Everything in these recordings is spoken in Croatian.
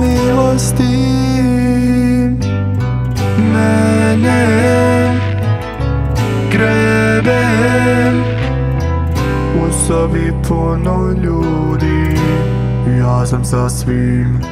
milosti. Mene grebem u sobi puno ljudi. Ja sam sa svim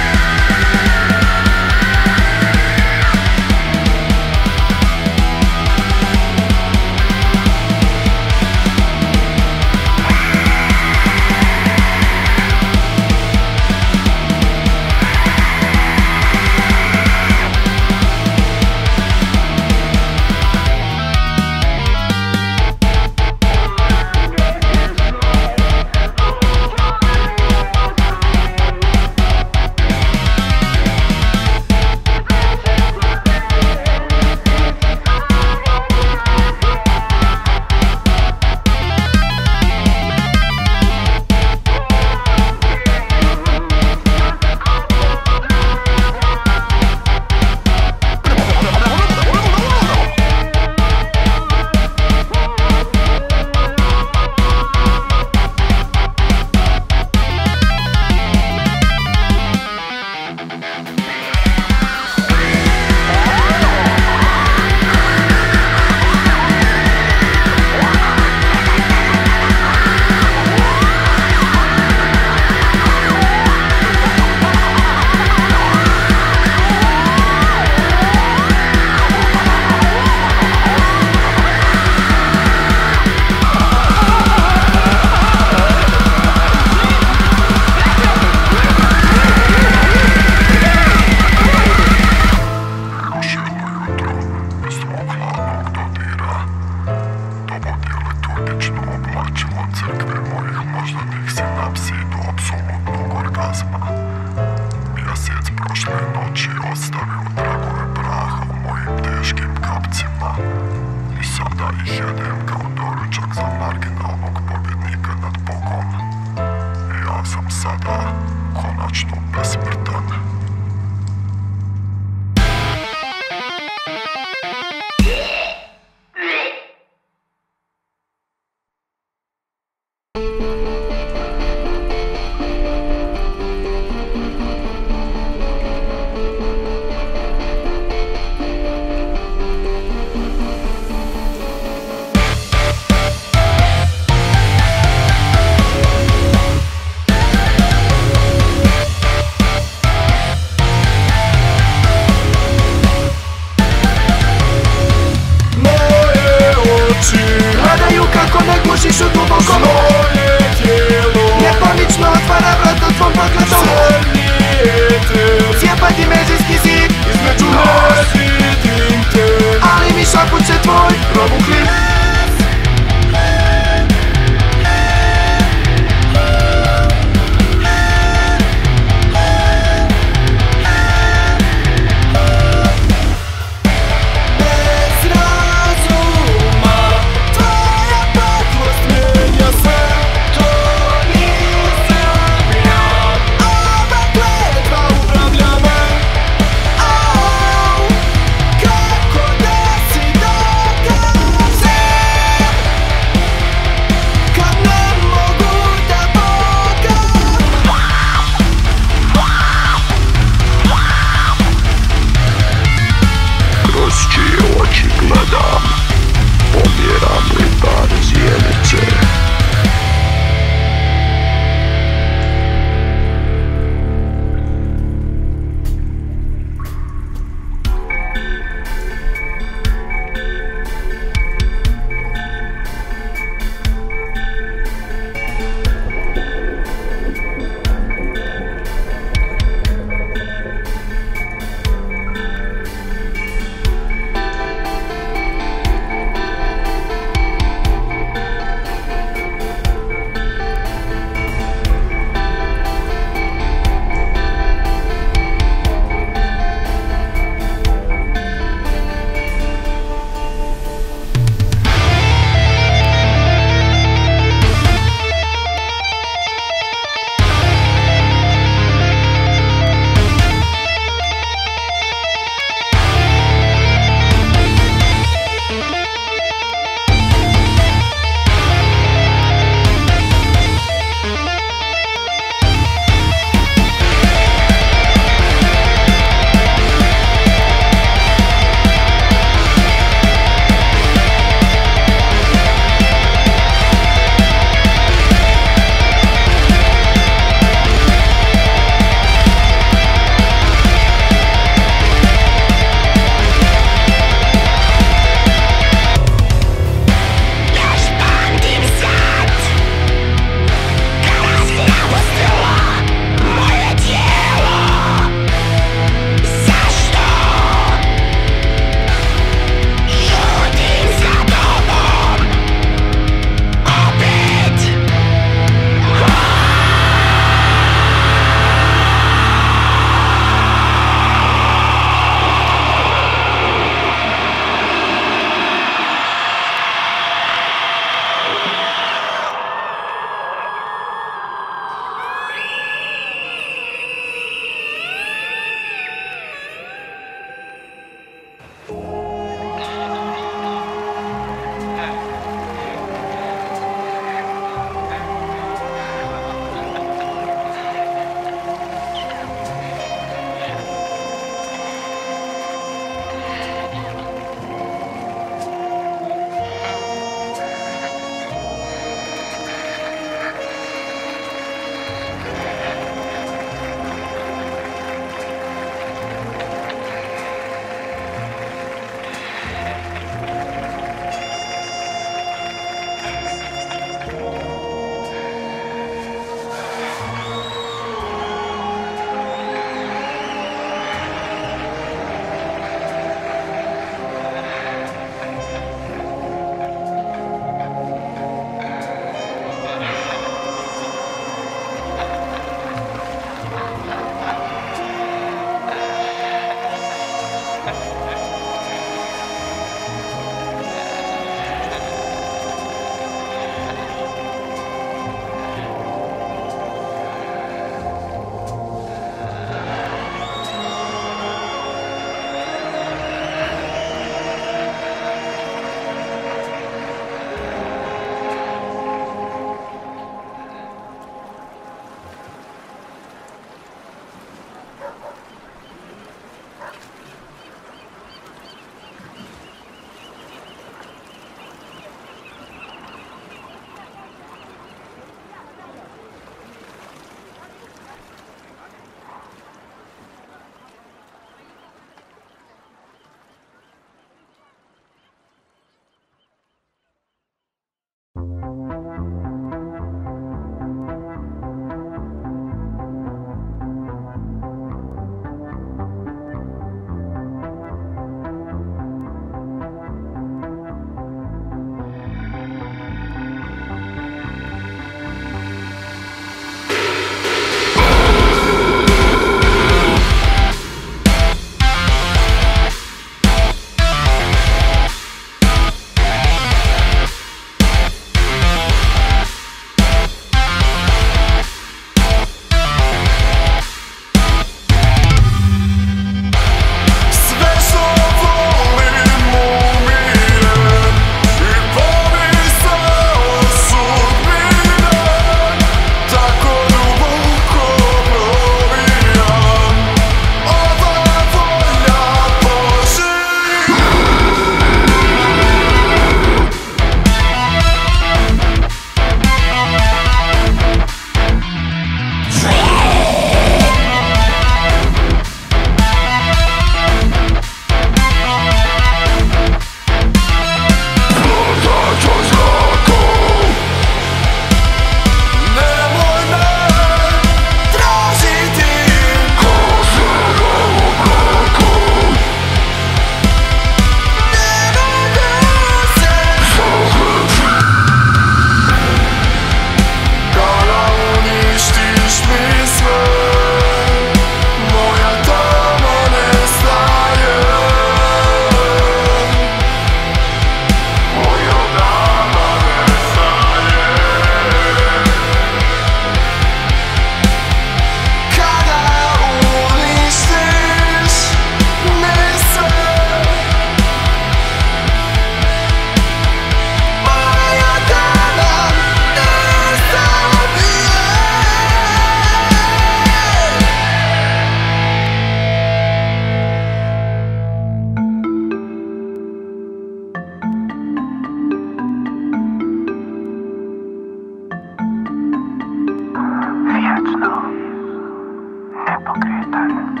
lo crees.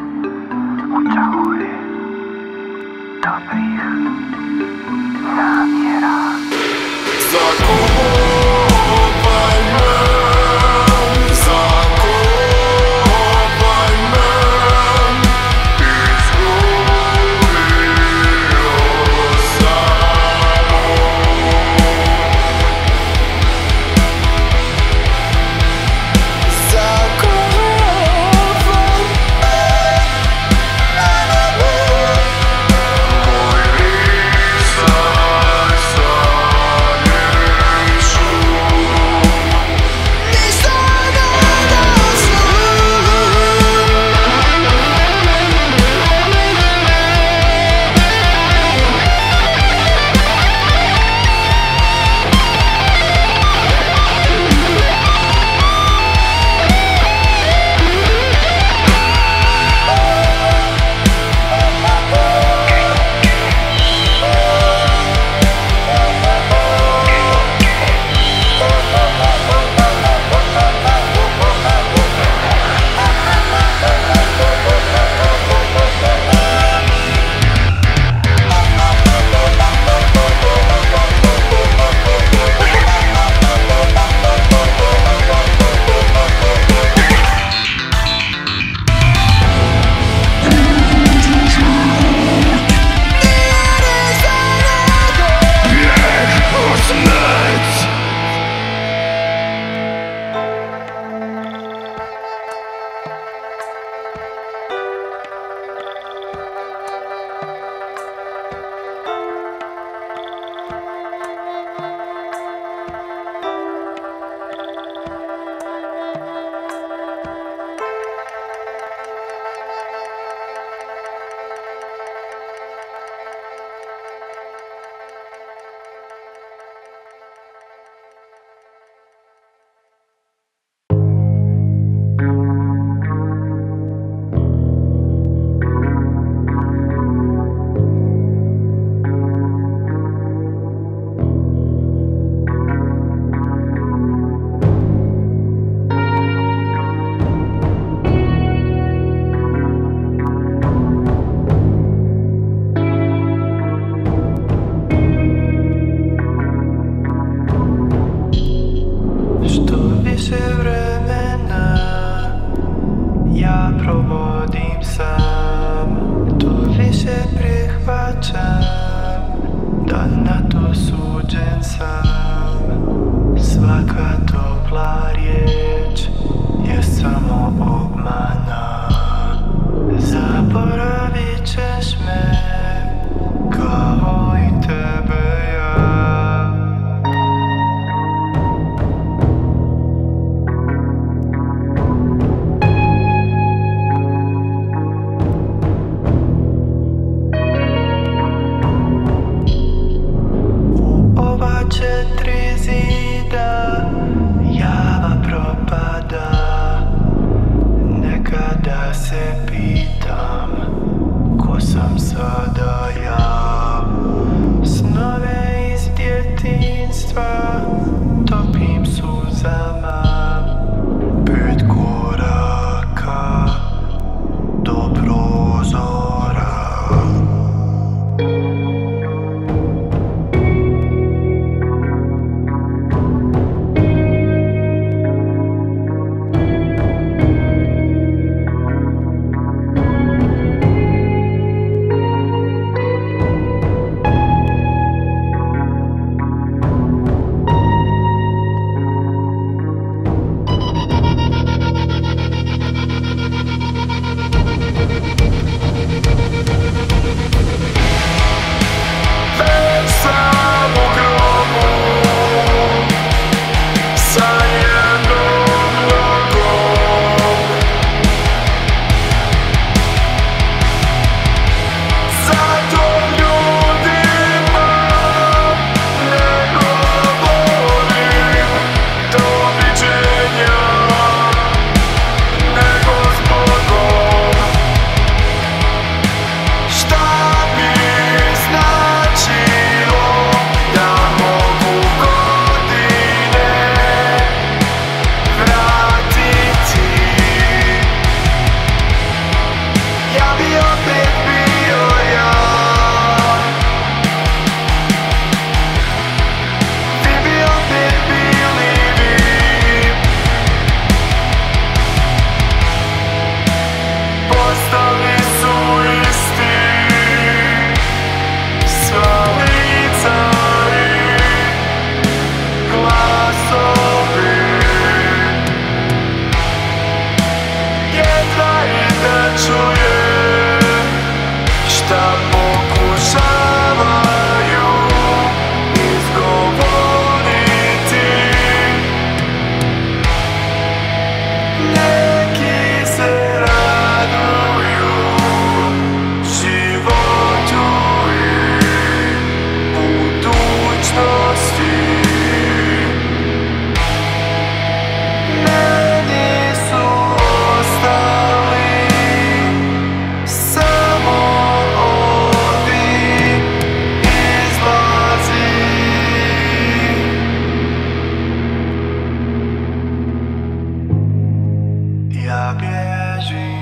Ja bježim